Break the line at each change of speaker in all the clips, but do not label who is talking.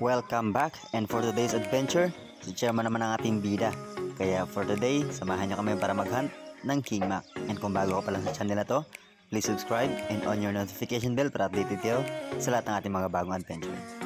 Welcome back and for today's adventure, si Chairman naman ang ating bida. Kaya for today, samahan niyo kami para mag-hunt ng King Mac. And kung bago ka pa lang sa channel na to, please subscribe and on your notification bell para updated kayo sa lahat ng ating mga bagong adventure.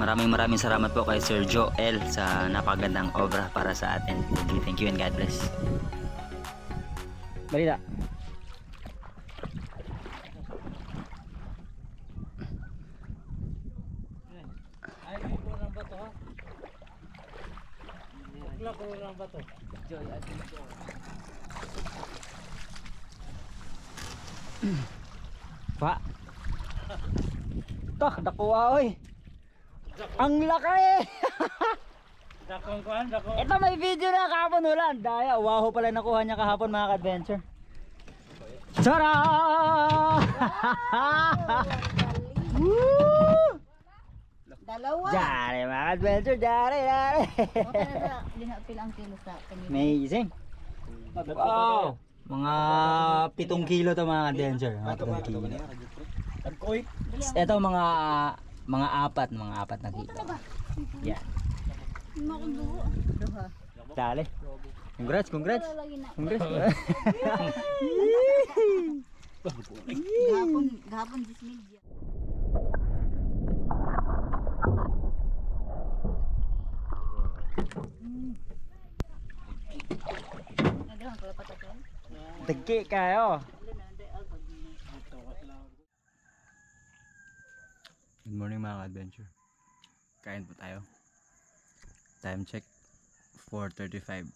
Maraming maraming salamat po kay Sir Joe L sa napakagandang obra para sa atin. Thank you, thank you and God bless. Balita.
Ay, may kurang ba to? Bakla? Joy, I think so.
Pa. Tak, dakuha oy. Ang laki!
Dakong kuhan, dakong.
Ito may video na kahapon. Ang Daya, wow pala nakuha niya kahapon mga ka-adventure. Tara!
Dalawa.
Jare mga ka-adventure, jare, jare. Amazing. Wow! Mga pitong kilo to mga ka-adventure. Mga pitong kilo. Ito mga mga apat, mga apat na kilo. Yan. Dali. Congrats, congrats. Congrats.
Gahapon, gahapon 10 media.
Dagi kayo. Good morning mga adventure Kain po tayo. Time check 4.35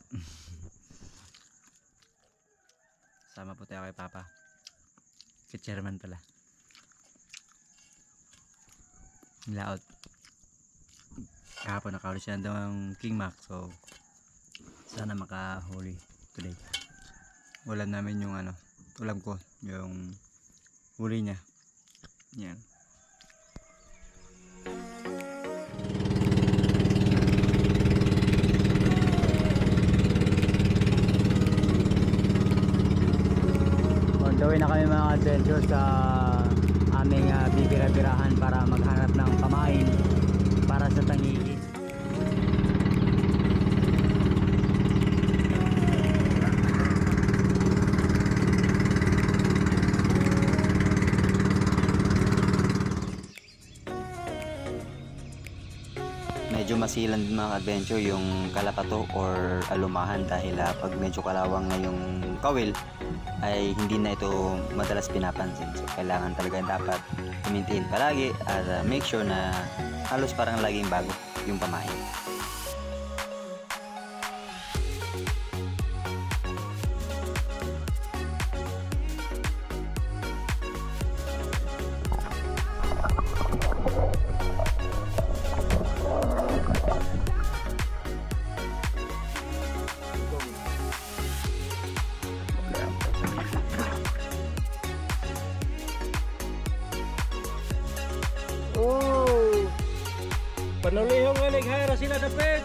Sama po tayo kay Papa. Kay chairman pala. Laot. Kahapon nakahuli siya daw ng King Mac so sana makahuli today. Ulam namin yung ano, ulam ko, yung huli niya. Yan. Way na kami mga adventure sa aming uh, bibira-birahan para maghanap ng pamain para sa tangigi. Din mga adventure yung kalapato or alumahan dahil ah, pag medyo kalawang na yung kawil ay hindi na ito madalas pinapansin. So kailangan talaga dapat i-maintain palagi at ah, make sure na halos parang laging bago yung pamain
Oh! Panulihong nga naghara sila dapit.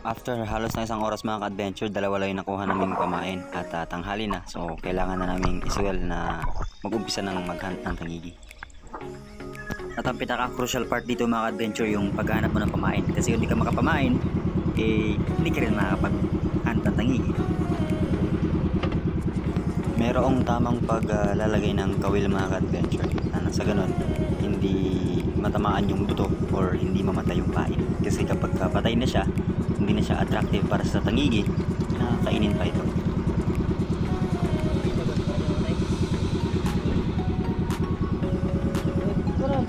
After halos na isang oras mga ka-adventure, dalawa lang yung nakuha naming pamain at ah, tanghali na. So, kailangan na naming isuwel na mag-umpisa ng maghunt ng tangigi. At ang pinaka-crucial part dito mga ka-adventure, yung paghanap mo ng pamain. Kasi kung hindi ka makapamain, eh, hindi ka rin makapag-hunt ng tangigi. Merong tamang paglalagay ng kawil mga ka-adventure. Ano, sa ganun, hindi matamaan yung buto or hindi mamatay yung pain. Kasi kapag patay na siya, hindi na siya attractive para sa tangigi, nakakainin pa ito.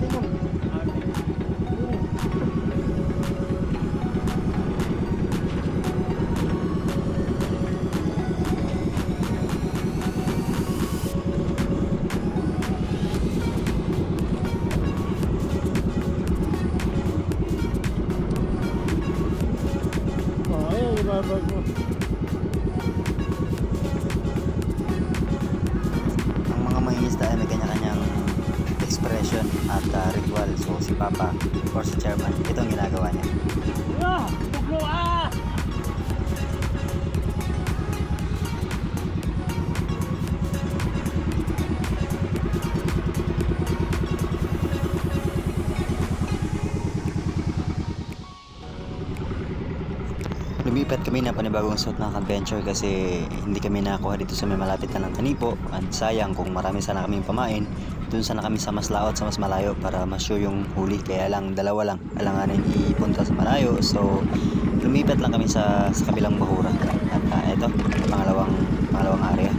tengo Papa or si Chairman, ito ang ginagawa niya.
Ah! Buglo ah!
Lumipat kami na panibagong suot ng adventure kasi hindi kami nakakuha dito sa may malapit na ng Tanipo. At sayang kung marami sana kaming pamain, dun sana kami sa mas laot sa mas malayo para ma-show yung huli. Kaya lang, dalawa lang. Alanganin ipunta sa malayo. So, lumipat lang kami sa, sa kabilang bahura. At ah, eto, pangalawang, pangalawang area.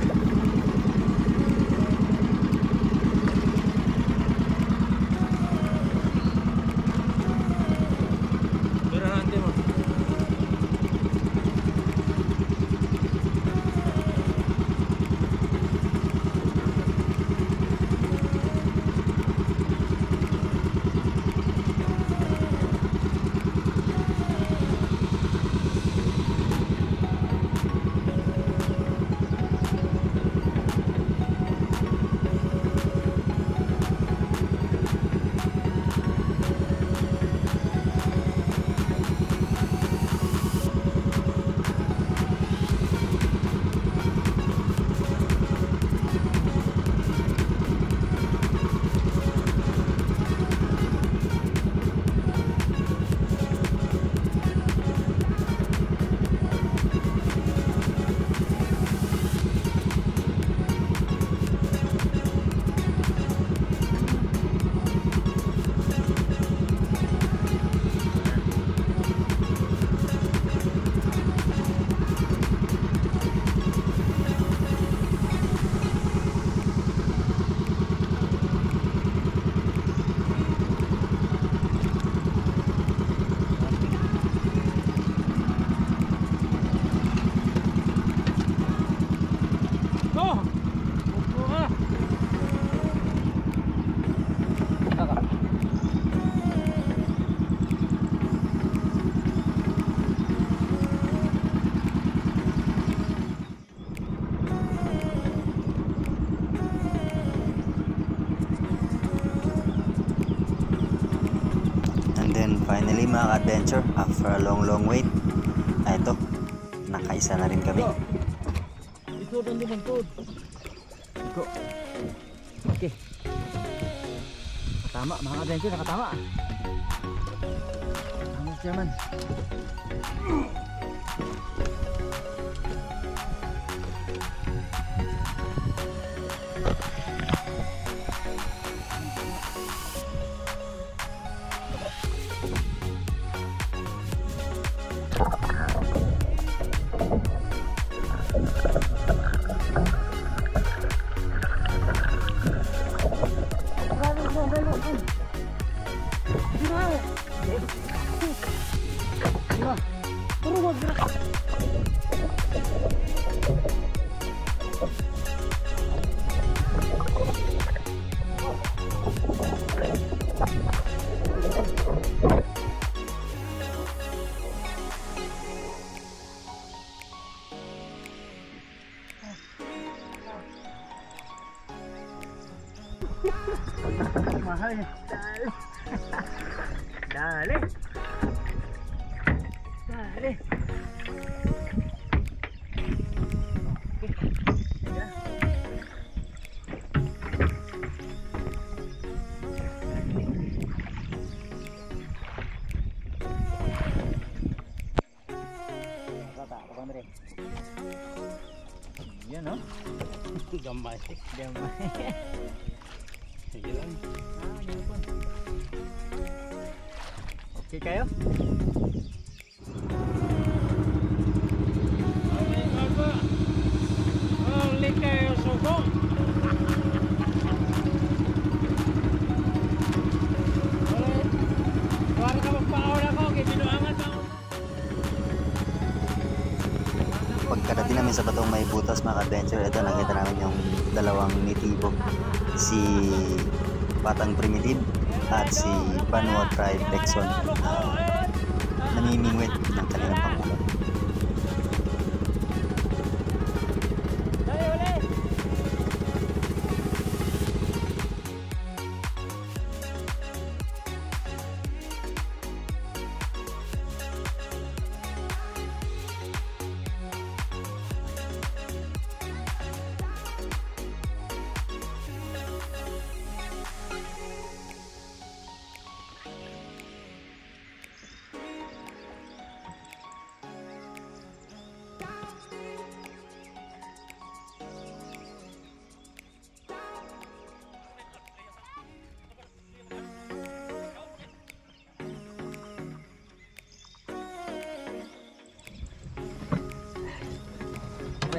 Long wait, ay ito, nakaisa na rin kami.
Ito dan di mangkod.
Go. Okay. Tama mga ka-adventure, nakatama. Tama Chairman.
Mahal. Dali. Dali. Dali.
Yan no?
Gamay.
Gamay.
Binuangan ako.
Pagkadating namin sa batong may butas mga ka-adventure, ito nakita namin yung dalawang nitibo. Si Batang Primitive at si Banwa Tribe Lexon. Na namimingwit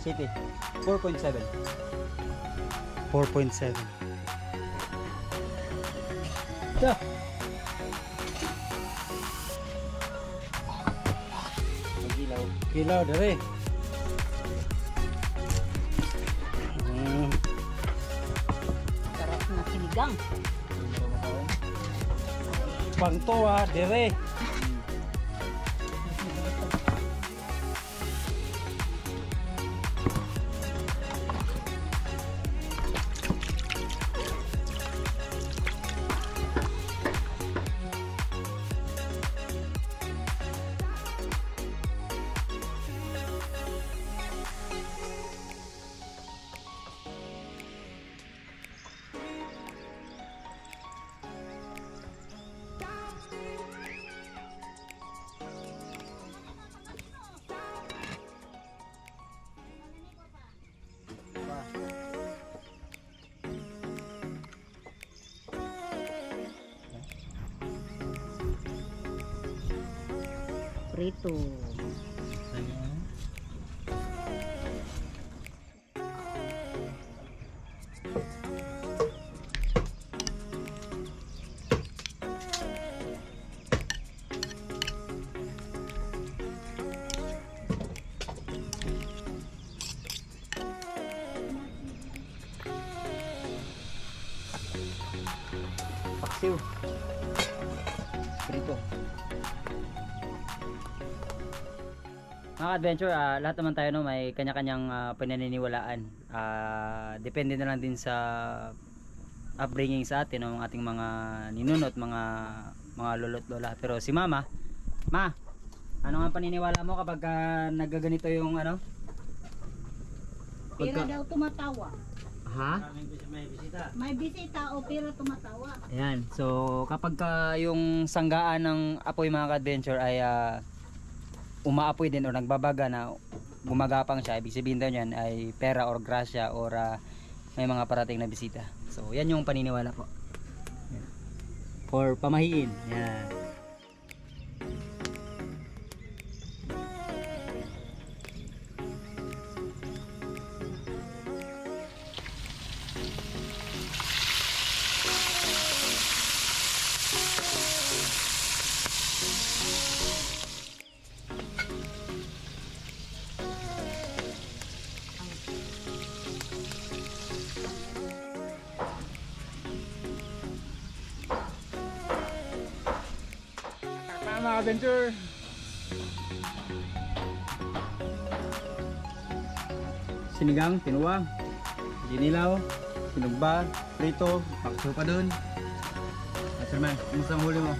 City. 4.7. 4.7.
Ito.
Magilaw.
Kilaw dari.
Mm.
Sarap na sinigang.
Pangtuwa dire.
Prito.
Paksiw. Mga adventure, ah, lahat naman tayo no, may kanya-kanyang ah, pinaniniwalaan. Ah, depende na lang din sa upbringing sa atin, no, ng ating mga ninunot, mga mga lolo't lola. Pero si mama, ma, ano nga paniniwala mo kapag ah, nagaganito yung ano?
Pira
Pagka-
daw tumatawa.
Ha?
May bisita.
May bisita o pira tumatawa.
Ayan. So, kapag ka yung sanggaan ng apoy mga ka-adventure ay ah, umaapoy din o nagbabaga na gumagapang siya, ibig sabihin daw niyan ay pera or grasya or ah, may mga parating na bisita. So, yan yung paniniwala. Yan. For pamahiin. Yan.
Adventure.
Sinigang, tinuwang, dinilaw, sinugba, prito, pakso pa dun. Ah, Sir Man, kumusta ang huli mo?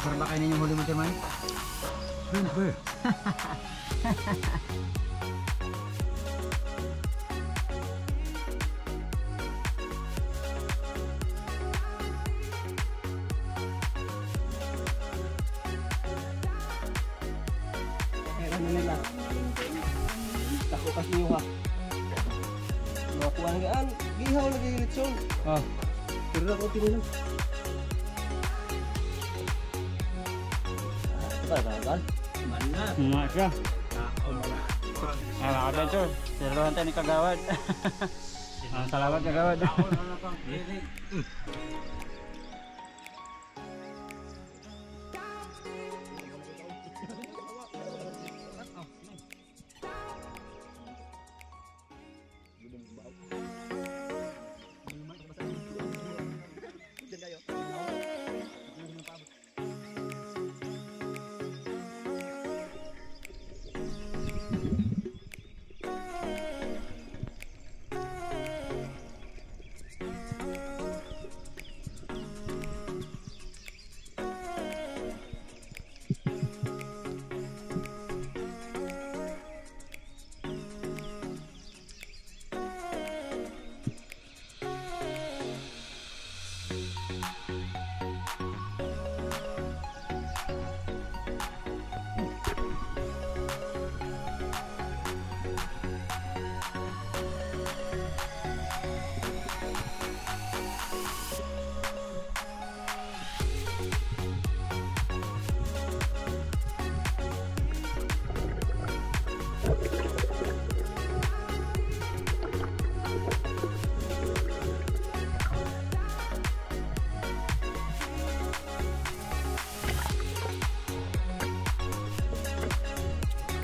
Masarap ba kainin yung huli mo, Sir Man?
Siyempre.
Tako kasi yung ha.
Nakuha na gaan. Gihaw lagi yung litsong.
Oh,
Pero na ko tinilang. Ba, tagal. Mana.
mga siya.
Tao mga.
Ay, mga adventure, siruhan tayo ni Kagawad. Ah, salamat Kagawad.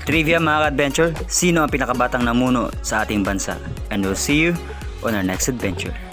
Trivia mga ka-adventure, sino ang pinakabatang namuno sa ating bansa? And we'll see you on our next adventure.